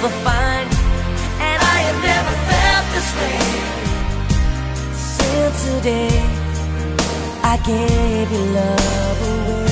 never find. And I have never felt this way. Since the day I gave you love away.